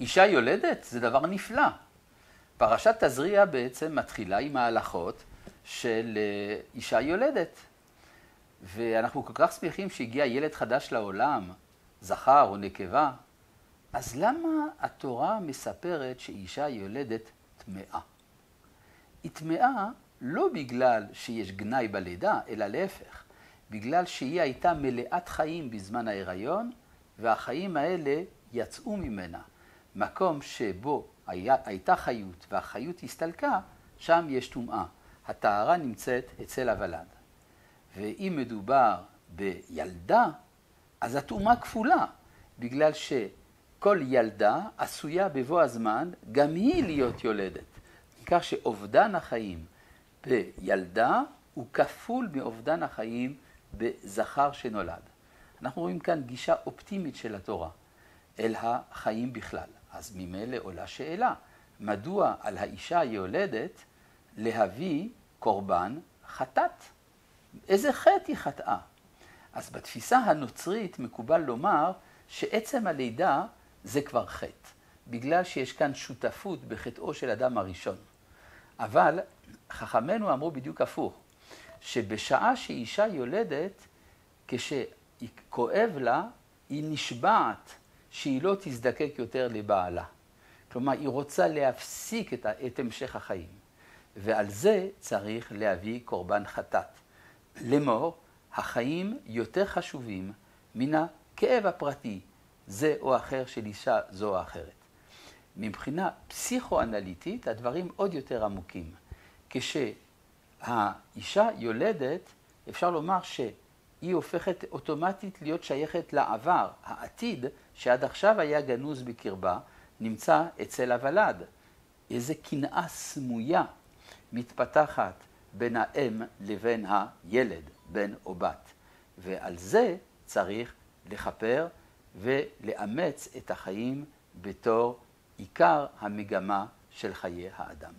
אישה יולדת זה דבר נפלא. פרשת תזריע בעצם מתחילה עם ההלכות של אה, אישה יולדת. ואנחנו כל כך שמחים שהגיע ילד חדש לעולם, זכר או נקבה, אז למה התורה מספרת שאישה יולדת טמאה? היא טמאה לא בגלל שיש גנאי בלידה, אלא להפך, בגלל שהיא הייתה מלאת חיים בזמן ההיריון, והחיים האלה יצאו ממנה. מקום שבו היה, הייתה חיות והחיות הסתלקה, שם יש טומאה. הטהרה נמצאת אצל הוולד. ואם מדובר בילדה, אז הטומאה כפולה, בגלל שכל ילדה עשויה בבוא הזמן גם היא להיות יולדת. כך שאובדן החיים בילדה הוא כפול מאובדן החיים בזכר שנולד. אנחנו רואים כאן גישה אופטימית של התורה אל החיים בכלל. אז ממילא עולה שאלה, מדוע על האישה היולדת להביא קורבן חטאת? איזה חטא היא חטאה? אז בתפיסה הנוצרית מקובל לומר שעצם הלידה זה כבר חטא, בגלל שיש כאן שותפות בחטאו של אדם הראשון. אבל חכמינו אמרו בדיוק הפוך, שבשעה שאישה יולדת, כשכואב לה, היא נשבעת שהיא לא תזדקק יותר לבעלה. כלומר, היא רוצה להפסיק את, את המשך החיים. ועל זה צריך להביא קורבן חטאת. לאמור, החיים יותר חשובים מן הכאב הפרטי, זה או אחר של אישה זו או אחרת. מבחינה פסיכואנליטית הדברים עוד יותר עמוקים. כשהאישה יולדת, אפשר לומר שהיא הופכת אוטומטית להיות שייכת לעבר, העתיד, שעד עכשיו היה גנוז בקרבה, נמצא אצל הוולד. איזה קנאה סמויה מתפתחת בין האם לבין הילד, בן או בת. ועל זה צריך לכפר ולאמץ את החיים בתור עיקר המגמה של חיי האדם.